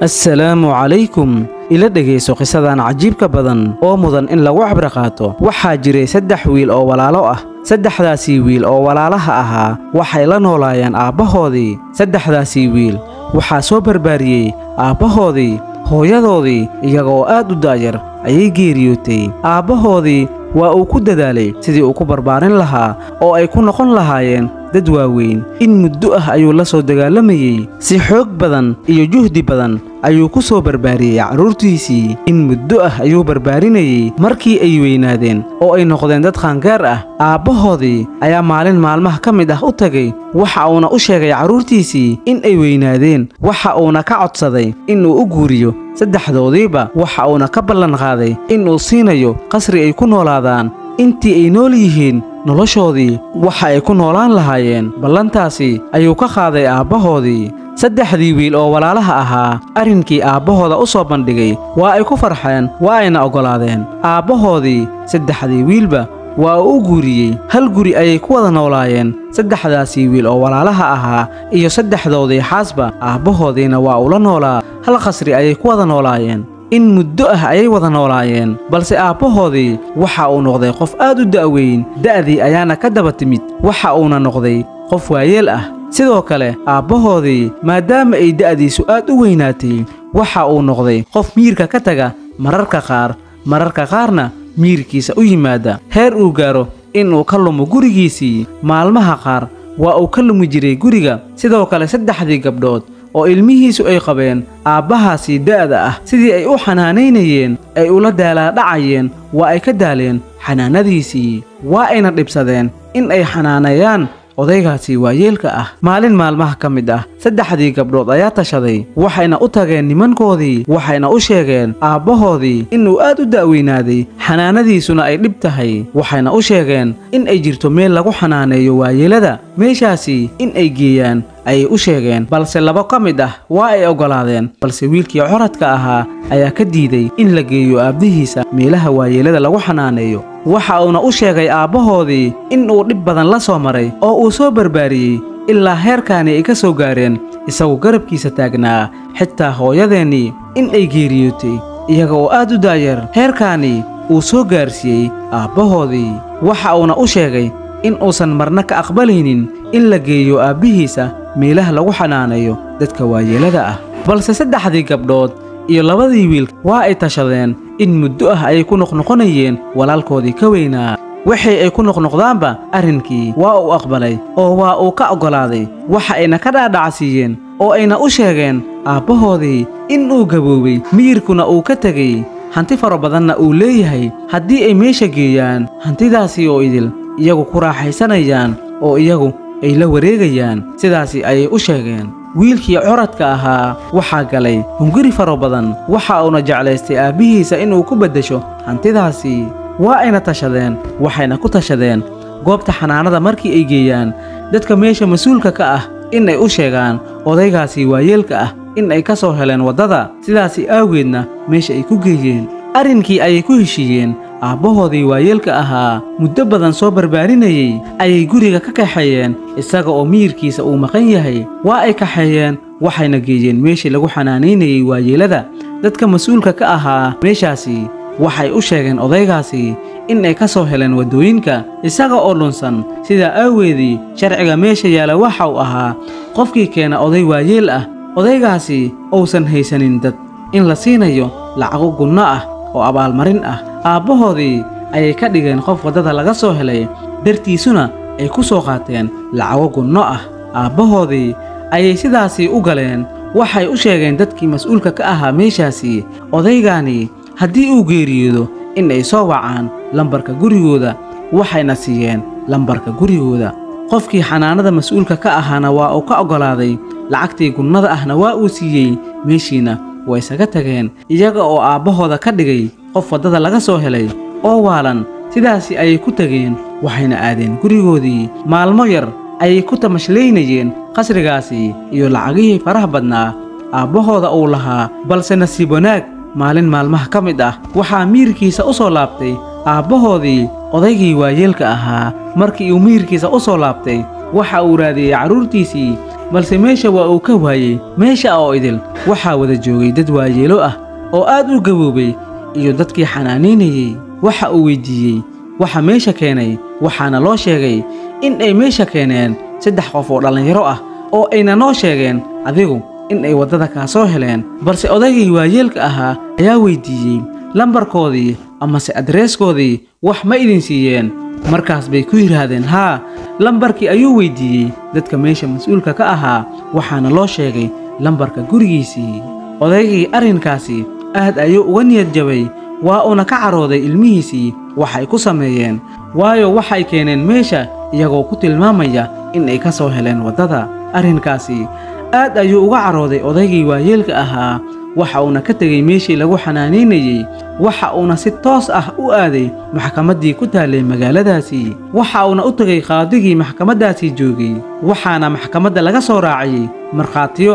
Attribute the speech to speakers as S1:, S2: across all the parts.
S1: assalaamu calaykum ila dhegayso qisadan cajiibka badan oo mudan in lagu cabri qaato waxaa jiray saddex wiil oo walaalo ah. Saddexdaasii wiil oo walaalaha ahaa waxay la noolaayeen aabbahoodii. Saddexdaasii wiil waxaa soo barbaariyey aabbahoodii. Hooyadoodii iyaga oo aad u daayar ayay geeriyootay. Aabbahoodii waa uu ku dadaalay sidii uu ku barbaarin lahaa oo ay ku noqon lahaayeen dad waaweyn. In muddo ah ayuu la soo dagaalamayey si xoog badan iyo juhdi badan ayuu ku soo barbaariyey carruurtiisii in muddo ah ayuu barbaarinayey markii ay weynaadeen oo ay noqdeen dad qaangaar ah. Aabbahoodii ayaa maalin maalmaha ka mid ah u tagay waxa uuna u sheegay carruurtiisii in ay weynaadeen waxa uuna ka codsaday inuu u guuriyo. Saddexdoodiiba waxa uuna ka ballan qaaday inuu siinayo qasri ay ku noolaadaan. Intii ay nool yihiin noloshoodii waxa ay ku noolaan lahaayeen. Ballantaasi ayuu ka qaaday aabbahoodii saddexdii wiil oo walaalaha ahaa arrinkii aabbahooda u soo bandhigay waa ay ku farxeen? Waa ayna oggolaadeen aabbahoodii saddexdii wiilba waa uu u guuriyey. Hal guri ayay ku wada noolaayeen. Saddexdaasii wiil oo walaalaha ahaa iyo saddexdoodii xaasba aabbahoodiina waa ula noolaa. Hal qasri ayay ku wada noolaayeen. In muddo ah ayay wada noolaayeen. Balse aabbahoodii waxa uu noqday qof aad u da'weyn. Da'dii ayaana ka daba timid. Waxa uuna noqday qof waayeel ah sidoo kale aabbahoodii maadaama ay da'diisu aad u weynaatay waxa uu noqday qof miirka ka taga mararka qaar mararka qaarna miirkiisa u yimaada. Heer uu gaaro inuu ka lumo gurigiisii maalmaha qaar waa uu ka lumi jiray guriga. Sidoo kale saddexdii gabdhood oo ilmihiisu ay qabeen aabbahaasii da'da ah sidii ay u xanaanaynayeen ay ula daalaadhacayeen waa ay ka daaleen xanaanadiisii. Waa ayna dhibsadeen in ay xanaaneeyaan odaygaasi waayeelka ah. Maalin maalmaha ka mid ah saddexdii gabdhood ayaa tashaday waxayna u tageen nimankoodii waxayna u sheegeen aabbahoodii inuu aad u da'weynaaday xanaanadiisuna ay dhib tahay. Waxayna u sheegeen in ay jirto meel lagu xanaaneeyo waayeelada. Meeshaasi in ay geeyaan ayay u sheegeen balse labo ka mid ah waa ay oggolaadeen balse wiilkii coradka ahaa ayaa ka diiday in la geeyo aabbihiisa meelaha waayeelada lagu xanaaneeyo. Waxa uuna u sheegay aabbahoodii in uu dhib badan la soo maray oo uu soo barbaariyey ilaa heerkaani ay ka soo gaareen isagu garabkiisa taagnaa xitaa hooyadeennii in ay geeriyootay iyaga oo aad u daayar heerkaani uu soo gaarsiiyey aabbahoodii. Waxa uuna u sheegay in uusan marna ka aqbalaynin in la geeyo aabbihiisa meelaha lagu xanaaneeyo dadka waayeelada ah. Balse saddexdii gabdhood iyo labadii wiil waa ay tashadeen in muddo ah ayay ku noqnoqonayeen walaalkoodii ka weynaa. Waxay ay ku noqnoqdaanba arrinkii waa uu aqbalay oo waa uu ka oggolaaday waxa ayna ka dhaadhacsiiyeen oo ayna u sheegeen aabbahoodii in uu gaboobay miyirkuna uu ka tegey. Hanti fara badanna uu leeyahay haddii ay meesha geeyaan hantidaasi oo idil iyagu ku raaxaysanayaan oo iyagu ay la wareegayaan sidaasi ayay u sheegeen. Wiilkii coradka ahaa waxaa galay hunguri fara badan. Waxa uuna jeclaystay aabbihiisa inuu ku beddesho hantidaasi. Waa ayna tashadeen waxayna ku tashadeen goobta xanaanada markii ay geeyaan. Dadka meesha mas'uulka ka ah in ay u sheegaan odaygaasi waayeelka ah in ay ka soo heleen waddada. Sidaasi aageedna meesha ay ku geeyeen arrinkii ayay ku heshiiyeen aabbahoodii waayeelka ahaa muddo badan soo barbaarinayey ayay guriga ka kaxeeyeen isaga oo miyirkiisa uu maqan yahay. Waa ay kaxeeyeen waxayna geeyeen meeshii lagu xanaanaynayey waayeelada. Dadka mas'uulka ka ahaa meeshaasi waxay u sheegeen odaygaasi in ay ka soo heleen waddooyinka isaga oo dhunsan sidaa aaweedii sharciga meesha yaalla waxa uu ahaa qofkii keena oday waayeel ah odaygaasi uusan haysanin dad. In la siinayo lacago gunno ah oo abaalmarin ah aabbahoodii ayay ka dhigeen qof waddada laga soo helay. Dartiisuna ay ku soo qaateen lacago gunno ah. Aabbahoodii ayay sidaasii u galeen. Waxay u sheegeen dadkii mas'uulka ka ahaa meeshaasi odaygaani haddii uu geeriyoodo in ay soo wacaan lambarka gurigooda. Waxayna siiyeen lambarka gurigooda. Qofkii xanaanada mas'uulka ka ahaana waa uu ka oggolaaday lacagtii gunnada ahna waa uu siiyey meeshiina way isaga tageen. Iyaga oo aabbahooda ka dhigay qof waddada laga soo helay oo waalan sidaasi ayay ku tegeen waxayna aadeen gurigoodii. Maalmo yar ayay ku tamashlaynayeen qasrigaasi iyo lacagihii faraha badnaa. Aabbahooda uu lahaa balse nasiib wanaag maalin maalmaha ka mid ah. Waxaa miirkiisa u soo laabtay aabbahoodii odaygii waayeelka ahaa. Markii uu miirkiisa u soo laabtay waxa uu raadiyey carruurtiisii balse meesha waa uu ka waayey meesha oo idil. Waxaa wada joogay dad waayeelo ah oo aad u gaboobay iyo dadkii xanaanaynayey waxa uu weyddiiyey waxa meesha keenay waxaana loo sheegay in ay meesha keeneen saddex qof oo dhallinyaro ah oo ayna noo sheegeen adigu in ay waddada kaa soo heleen. Balse odaygii waayeelka ahaa ayaa weyddiiyey lambarkoodii amase adreeskoodii wax ma idin siiyeen markaas bay ku yidhaahdeen haa lambarkii ayuu weyddiiyey dadka meesha mas'uulka ka ahaa waxaana loo sheegay lambarka gurigiisii. Odaygii arrinkaasi aad ayuu uga niyad jabay. Waa uuna ka carooday ilmihiisii waxay ku sameeyeen. Waayo waxay keeneen meesha iyagoo ku tilmaamaya in ay ka soo heleen waddada. Arrinkaasi aad ayuu uga carooday odaygii waayeelka ahaa waxa uuna ka tegey meeshii lagu xanaanaynayey waxa uuna si toos ah u aaday maxkamaddii ku taallay magaaladaasi waxa uuna u tegay qaadigii maxkamaddaasii joogay waxaana maxkamadda laga soo raaciyey markhaatiyo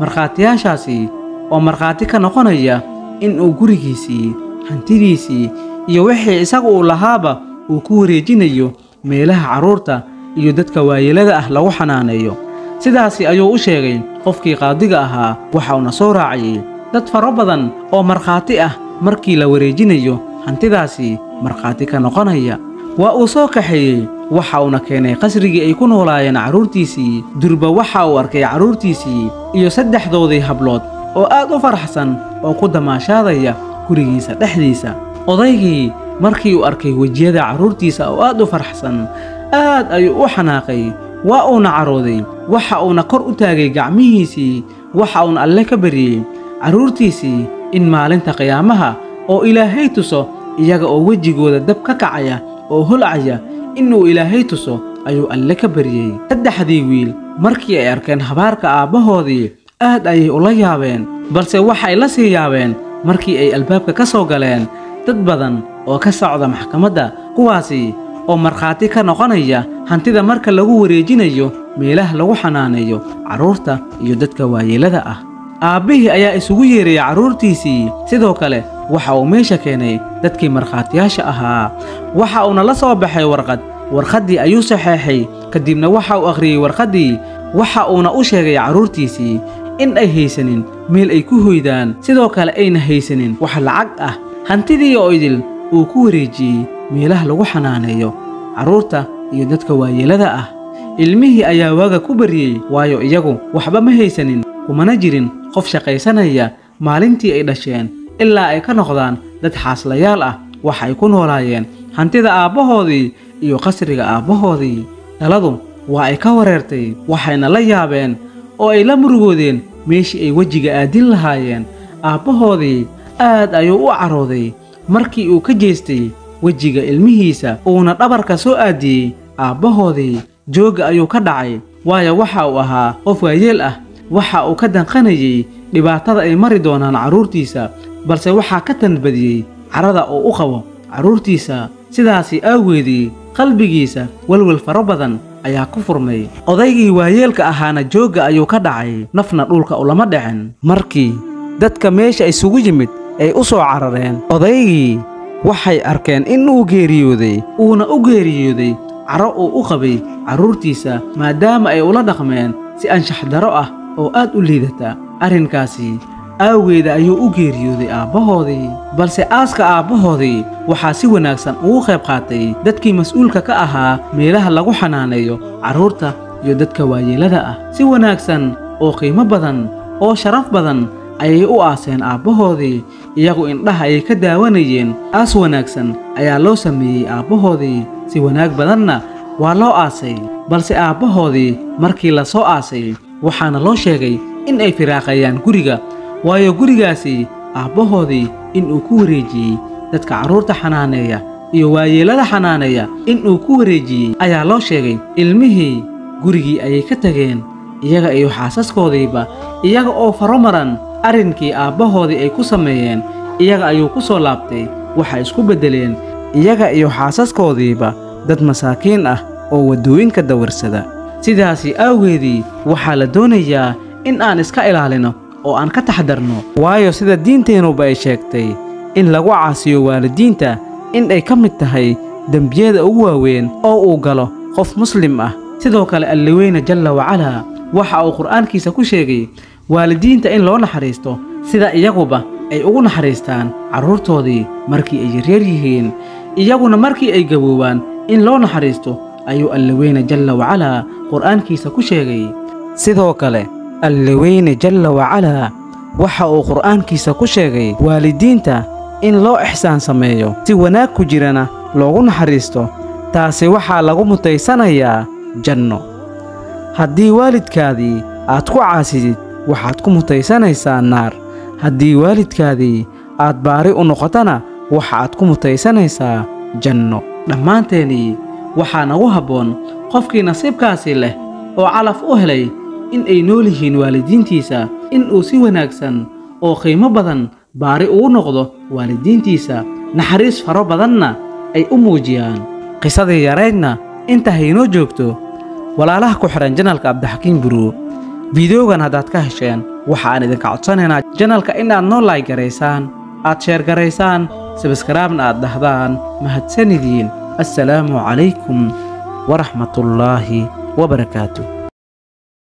S1: markhaatiyaashaasi oo markhaati ka noqonaya in uu gurigiisii hantidiisii iyo wixii isagu uu lahaaba uu ku wareejinayo meelaha carruurta iyo dadka waayeelada ah lagu xanaaneeyo. Sidaasi ayuu u sheegay qofkii qaadiga ahaa waxa uuna soo raaciyey dad faro badan oo markhaati ah markii la wareejinayo hantidaasi markhaati ka noqonaya. Waa uu soo kaxeeyey waxa uuna keenay qasrigii ay ku noolaayeen carruurtiisii durba waxa uu arkay carruurtiisii iyo saddexdoodii hablood oo aad u faraxsan oo ku damaashaadaya gurigiisa dhexdiisa. Odaygii markii uu arkay wejiyada carruurtiisa oo aad u faraxsan aad ayuu u xanaaqay waa uuna carooday waxa uuna kor u taagay gacmihiisii waxa uuna alle ka baryey carruurtiisii in maalinta qiyaamaha oo ilaahay tuso iyaga oo wejigooda dab ka kacaya oo holcaya inuu ilaahay tuso ayuu alle ka baryey saddexdii wiil markii ay arkeen habaarka aabbahoodii aad ayay ula yaabeen balse waxay la sii yaabeen markii ay albaabka ka soo galeen dad badan oo ka socda maxkamadda kuwaasi oo markhaati ka noqonaya hantida marka lagu wareejinayo meelaha lagu xanaaneeyo carruurta iyo dadka waayeelada ah aabbihii ayaa isugu yeeraya carruurtiisii sidoo kale waxa uu meesha keenay dadkii markhaatiyaasha ahaa. Waxa uuna la soo baxay warqad warqaddii ayuu saxeexay. Kadibna waxa uu akhriyey warqaddii waxa uuna u sheegay carruurtiisii in ay haysanin meel ay ku hoydaan. Sidoo kale ayna haysanin wax lacag ah. Hantidii oo idil uu ku wareejiyey meelaha lagu xanaaneeyo. Carruurta iyo dadka waayeelada ah. Ilmihii ayaa waaga ku baryey waayo iyagu waxba ma haysanin kumana jirin qof shaqaysanaya maalintii ay dhasheen ilaa ay ka noqdaan dad xaaslayaal ah waxay ku noolaayeen hantida aabbahoodii iyo qasriga aabbahoodii. Dhaladu waa ay ka wareertay waxayna la yaabeen oo ay la murugoodeen meeshii ay wejiga aadin lahaayeen. Aabbahoodii aad ayuu u carooday markii uu ka jeestay wejiga ilmihiisa uuna dhabarka soo aadiyey aabbahoodii joogga ayuu ka dhacay waayo waxa uu ahaa qof waayeel ah waxa uu ka danqanayey dhibaatada ay mari doonaan carruurtiisa balse waxaa ka tanbadiyey carada oo u qabo. Carruurtiisa sidaasi aaweedii qalbigiisa welwel faro badan ayaa ku furmay. Odaygii waayeelka ahaana joogga ayuu ka dhacay nafna dhulka ulama dhicin. Markii dadka meesha isugu yimid ay u soo carareen odaygii waxay arkeen in uu geeriyooday uuna u geeriyooday caro uu u qabay carruurtiisa maadaama ay ula dhaqmeen si anshax daro ah oo aad u liidata arrinkaasi aawgeeda ayuu u geeriyooday aabbahoodii balse aaska aabbahoodii waxaa si wanaagsan ugu qayb qaatay dadkii mas'uulka ka ahaa meelaha lagu xanaaneeyo carruurta iyo dadka waayeelada ah. Si wanaagsan oo qiimo badan oo sharaf badan ayay u aaseen aabbahoodii iyagu indhaha ayay ka daawanayeen. Aas wanaagsan ayaa loo sameeyey aabbahoodii si wanaag badanna waa loo aasay balse aabbahoodii markii la soo aasay waxaana loo sheegay in ay firaaqayaan guriga waayo gurigaasi aabbahoodii inuu ku wareejiyey dadka carruurta xanaaneeya iyo waayeelada xanaaneeya inuu ku wareejiyey. Ayaa loo sheegay ilmihii gurigii ayay ka tageen iyaga iyo xaasaskoodiiba iyaga oo faro maran arrinkii aabbahoodii ay ku sameeyeen iyaga ayuu ku soo laabtay waxay isku beddeleen. Iyaga iyo xaasaskoodiiba dad masaakiin ah oo waddooyinka dawarsada sidaasi awgeedii waxaa la doonayaa in aan iska ilaalino oo aan ka taxdarno. Waayo sida diinteennuba ay sheegtay in lagu caasiyo waalidiinta in ay ka mid tahay dembiyada ugu waaweyn oo uu galo qof muslim ah. Sidoo kale allaweyne jalla wacalaa waxa uu qur'aankiisa ku sheegay waalidiinta in loo naxariisto sida iyaguba ay ugu naxariistaan carruurtoodii markii ay yaryar yihiin iyaguna markii ay gaboobaan in loo naxariisto ayuu allaweyne jalla wacalaa qur'aankiisa ku sheegay. Sidoo kale allaweyne jalla wacalaa waxa uu qur'aankiisa ku sheegay waalidiinta in loo ixsaan sameeyo. Si wanaag ku jirana loogu naxariisto taasi waxaa lagu mutaysanayaa janno. Haddii waalidkaadii aad ku caasidid waxaad ku mutaysanaysaa naar. Haddii waalidkaadii aad baari u noqotana waxaad ku mutaysanaysaa janno. Dhammaanteennii waxaa nagu habboon qofkii nasiibkaasi leh oo calaf u helay in ay nool yihiin waalidiintiisa in uu si wanaagsan oo qiimo badan baari ugu noqdo waalidiintiisa. Naxariis faro badanna ay u muujiyaan qisadii yaraydna inta haynoo joogto. Walaalaha ku xidhan janalka abdixakiin buruu fideogan haddaad ka hesheen waxaan idinka codsanaynaa. Janalka inaad noo laay garaysaan aad sheer garaysaan sabaskraabna aad dhahdaan mahadsanidiin assalaamu calaykum waraxmatullaahi wabarakaatu